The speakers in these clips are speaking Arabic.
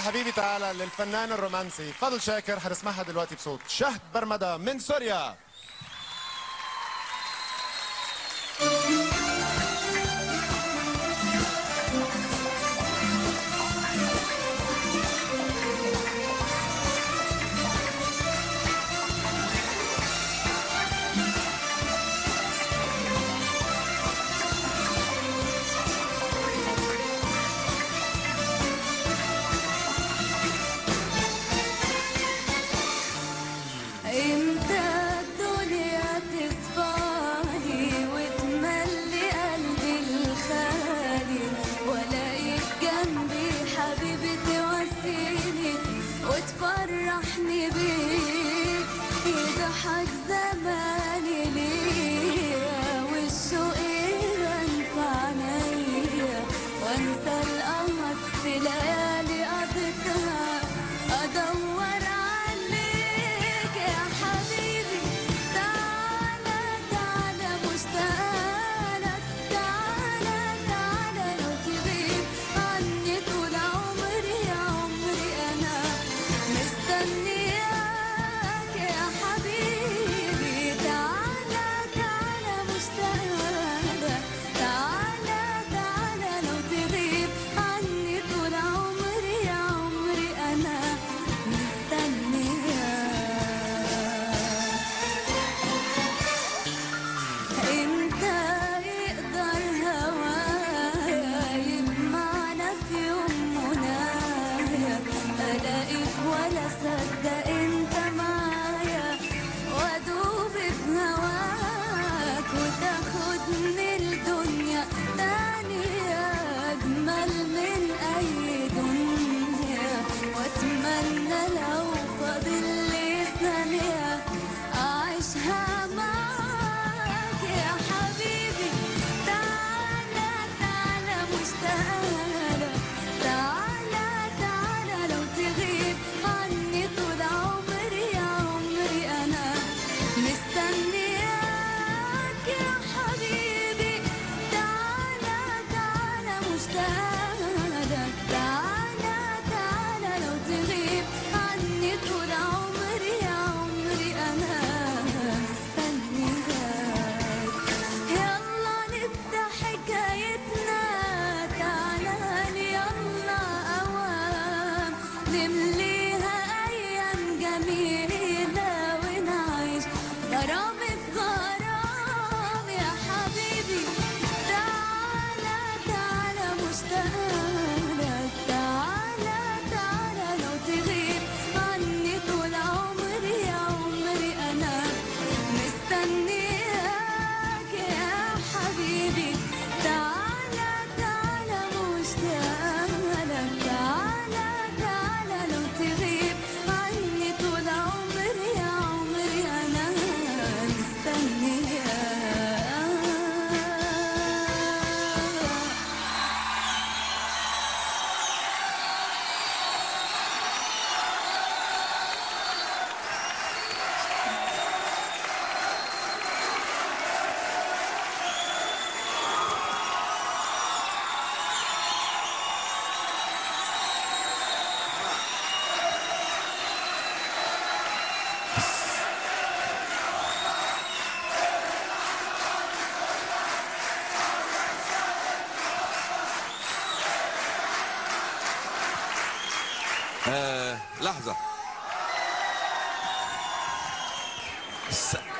حبيبي تعالى للفنان الرومانسي. فضل شاكر هنسمعها دلوقتي بصوت شهد برمدة من سوريا. stop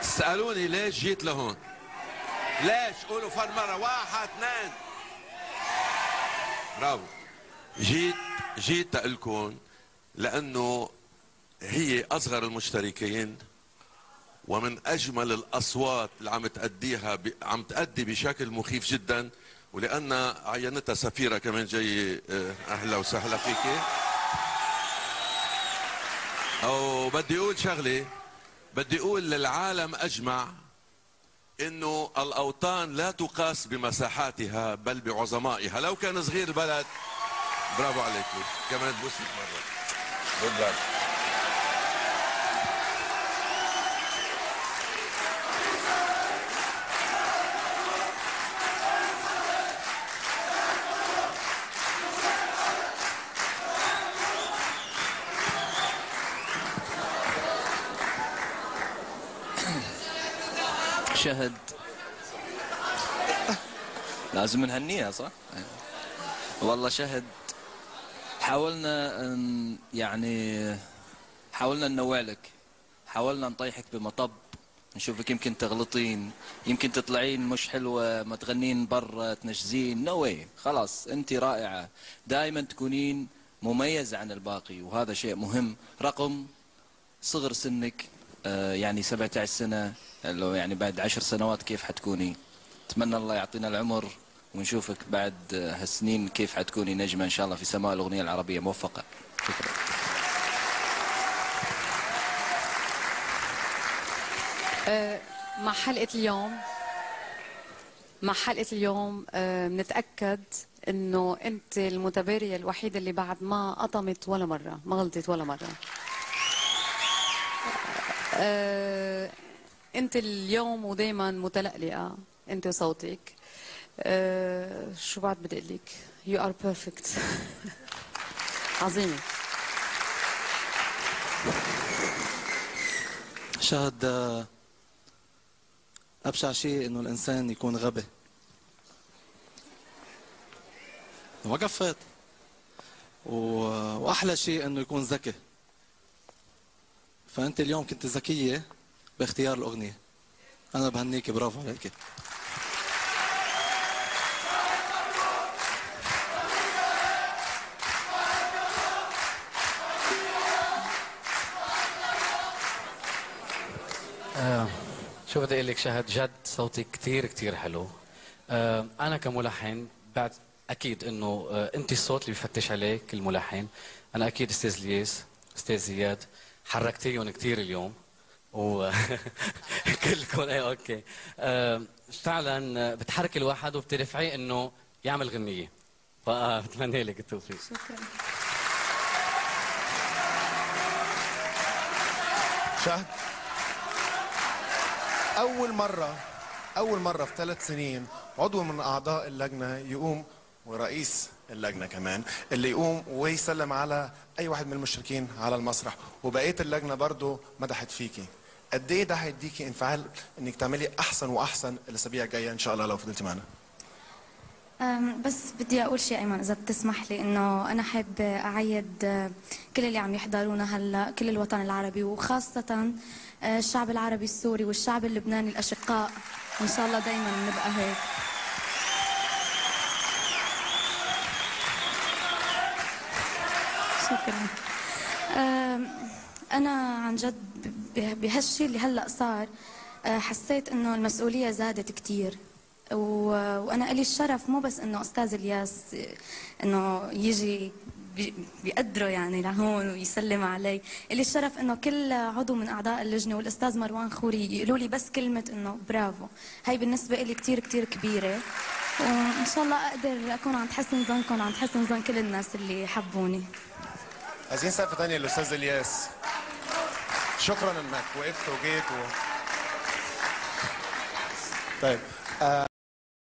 سألوني ليش جيت لهون؟ ليش؟ قولوا فر مرة. واحد اثنين. برافو. جيت جيت لكم لأنه هي أصغر المشتركين ومن أجمل الأصوات اللي عم تأديها ب... عم تأدي بشكل مخيف جدا. ولأن عينتها سفيرة كمان جاي آه، أهلا وسهلا فيكي. أو بدي أقول شغلة. بدي أقول للعالم أجمع إنه الأوطان لا تقاس بمساحاتها بل بعظمائها. لو كان صغير بلد برافو عليك. كمان بوسك مرة. شهد لازم نهنيها صح؟ والله شهد. حاولنا أن يعني حاولنا ننوع لك. حاولنا نطيحك بمطب نشوفك يمكن تغلطين يمكن تطلعين مش حلوة ما تغنين برا تنشزين نو واي خلاص أنت رائعة. دائما تكونين مميزة عن الباقي وهذا شيء مهم. رقم صغر سنك آه، يعني 17 سنة. لو يعني بعد عشر سنوات كيف حتكوني؟ أتمنى الله يعطينا العمر ونشوفك بعد هالسنين كيف حتكوني نجمة إن شاء الله في سماء الأغنية العربية. موفقة شكرا. مع حلقة اليوم مع حلقة اليوم آه، بنتأكد إنه أنت المتبارية الوحيدة اللي بعد ما قطمت ولا مرة ما غلطت ولا مرة. آه، أنت اليوم ودايما متلألئة أنت وصوتك آه، شو بعد بدي أقول لك؟ Are perfect. عظيمة شهد آه، أبشع شيء إنه الإنسان يكون غبي. كفيت و... وأحلى شيء إنه يكون ذكي. فأنت اليوم كنت ذكية باختيار الأغنية. أنا بهنيك برافو عليك. شو بدي أقول لك شهد؟ جد صوتك كثير كثير حلو. آه، أنا كملحن بعد أكيد إنه آه، انت الصوت اللي بفتش عليك الملحن أنا أكيد أستاذ لياس أستاذ زياد حركتيهم كثير اليوم. و كلكم إيه أوكي. آه، فعلا آه، بتحرك الواحد وبترفعيه إنه يعمل غنية. فبتمنى لك التوفيق. شهد. أول مرة أول مرة في ثلاث سنين عضو من أعضاء اللجنة يقوم ورئيس اللجنة كمان اللي يقوم ويسلم على أي واحد من المشركين على المسرح. وبقية اللجنة برضو مدحت فيكي. قد إيه ده هيديكي انفعال إنك تعملي أحسن وأحسن الأسابيع الجاية إن شاء الله لو فضلتي معانا أم، بس بدي أقول شيء أيمن إذا بتسمح لي إنه أنا حابه أعيد آه، كل اللي عم يحضرونا هلأ كل الوطن العربي وخاصة آه، الشعب العربي السوري والشعب اللبناني الأشقاء. وان شاء الله دائما نبقى هيك. شكرا. أنا عن جد بهالشيء اللي هلأ صار أه، حسيت إنه المسؤولية زادت كثير وأنا لي الشرف مو بس إنه أستاذ الياس إنه يجي بي- بيقدره يعني لهون ويسلم علي. لي الشرف إنه كل عضو من أعضاء اللجنة والأستاذ مروان خوري يقولوا لي بس كلمة إنه برافو. هي بالنسبة لي كثير كثير كبيرة. وإن شاء الله أقدر أكون عند حسن ظنكم عند حسن ظن كل الناس اللي حبوني. عايزين سقفه ثانية للأستاذ الياس. شكرا إنك وقفت وجيت و... طيب